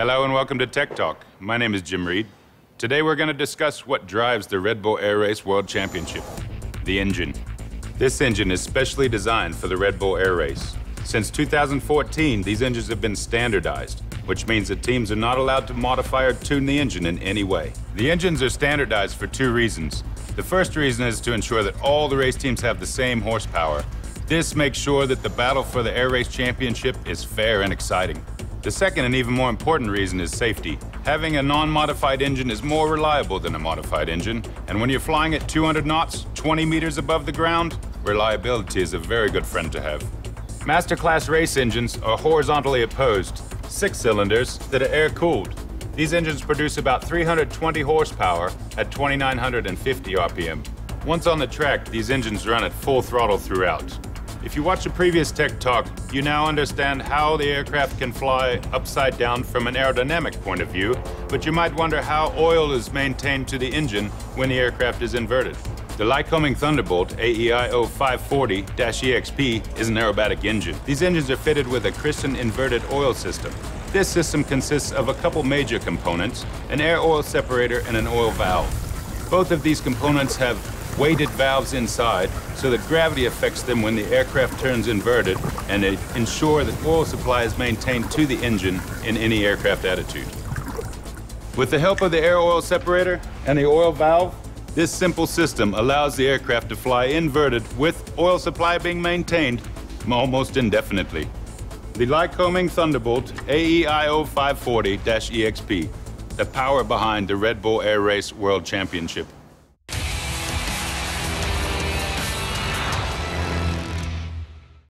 Hello and welcome to Tech Talk. My name is Jim Reed. Today we're going to discuss what drives the Red Bull Air Race World Championship the engine. This engine is specially designed for the Red Bull Air Race. Since 2014, these engines have been standardized, which means that teams are not allowed to modify or tune the engine in any way. The engines are standardized for two reasons. The first reason is to ensure that all the race teams have the same horsepower. This makes sure that the battle for the Air Race Championship is fair and exciting. The second and even more important reason is safety. Having a non-modified engine is more reliable than a modified engine, and when you're flying at 200 knots, 20 meters above the ground, reliability is a very good friend to have. Masterclass race engines are horizontally opposed, six cylinders that are air-cooled. These engines produce about 320 horsepower at 2,950 RPM. Once on the track, these engines run at full throttle throughout. If you watched a previous Tech Talk, you now understand how the aircraft can fly upside down from an aerodynamic point of view, but you might wonder how oil is maintained to the engine when the aircraft is inverted. The Lycoming Thunderbolt AEIO 540-EXP is an aerobatic engine. These engines are fitted with a Christen inverted oil system. This system consists of a couple major components, an air oil separator and an oil valve. Both of these components have weighted valves inside so that gravity affects them when the aircraft turns inverted and they ensure that oil supply is maintained to the engine in any aircraft attitude. With the help of the air oil separator and the oil valve, this simple system allows the aircraft to fly inverted with oil supply being maintained almost indefinitely. The Lycoming Thunderbolt AEIO 540-EXP, the power behind the Red Bull Air Race World Championship.